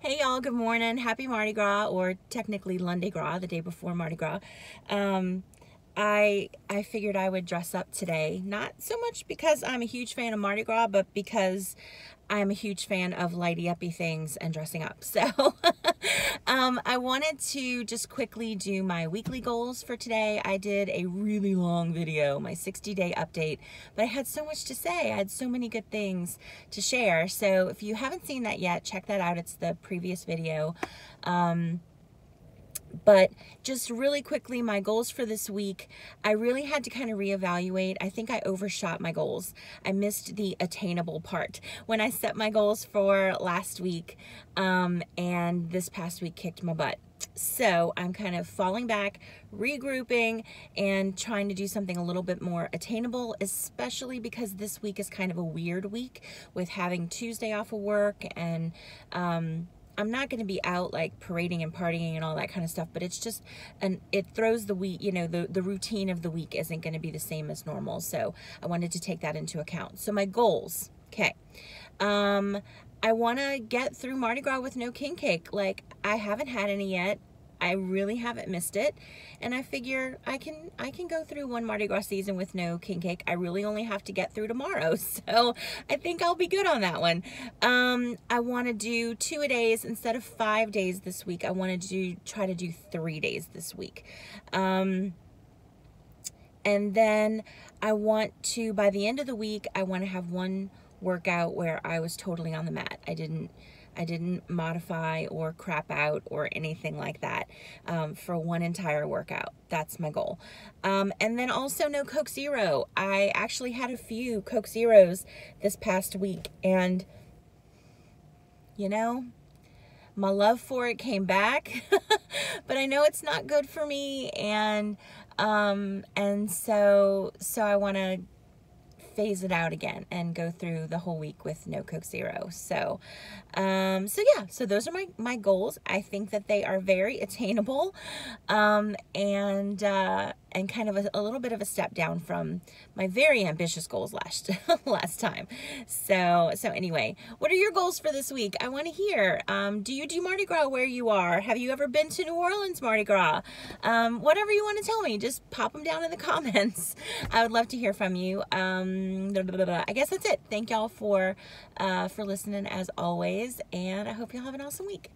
Hey y'all, good morning. Happy Mardi Gras, or technically Lundi Gras, the day before Mardi Gras. Um, I I figured I would dress up today, not so much because I'm a huge fan of Mardi Gras, but because I'm a huge fan of lighty uppy things and dressing up. So um, I wanted to just quickly do my weekly goals for today. I did a really long video, my 60 day update, but I had so much to say. I had so many good things to share. So if you haven't seen that yet, check that out. It's the previous video. Um, but just really quickly, my goals for this week, I really had to kind of reevaluate. I think I overshot my goals. I missed the attainable part when I set my goals for last week, um, and this past week kicked my butt. So I'm kind of falling back, regrouping, and trying to do something a little bit more attainable, especially because this week is kind of a weird week with having Tuesday off of work and, um, I'm not going to be out like parading and partying and all that kind of stuff, but it's just, and it throws the week, you know, the, the routine of the week isn't going to be the same as normal. So I wanted to take that into account. So my goals, okay. Um, I want to get through Mardi Gras with no king cake. Like I haven't had any yet. I really haven't missed it. And I figure I can I can go through one Mardi Gras season with no king cake. I really only have to get through tomorrow. So I think I'll be good on that one. Um, I want to do two a days instead of five days this week. I want to do try to do three days this week. Um, and then I want to, by the end of the week, I want to have one workout where I was totally on the mat. I didn't I didn't modify or crap out or anything like that um, for one entire workout. That's my goal. Um, and then also no Coke Zero. I actually had a few Coke Zeros this past week and you know, my love for it came back, but I know it's not good for me. And, um, and so, so I want to phase it out again and go through the whole week with no Coke Zero. So, um, so yeah, so those are my, my goals. I think that they are very attainable, um, and, uh, and kind of a, a, little bit of a step down from my very ambitious goals last last time. So so anyway, what are your goals for this week? I want to hear. Um, do you do Mardi Gras where you are? Have you ever been to New Orleans Mardi Gras? Um, whatever you want to tell me, just pop them down in the comments. I would love to hear from you. Um, I guess that's it. Thank y'all for uh, for listening as always, and I hope y'all have an awesome week.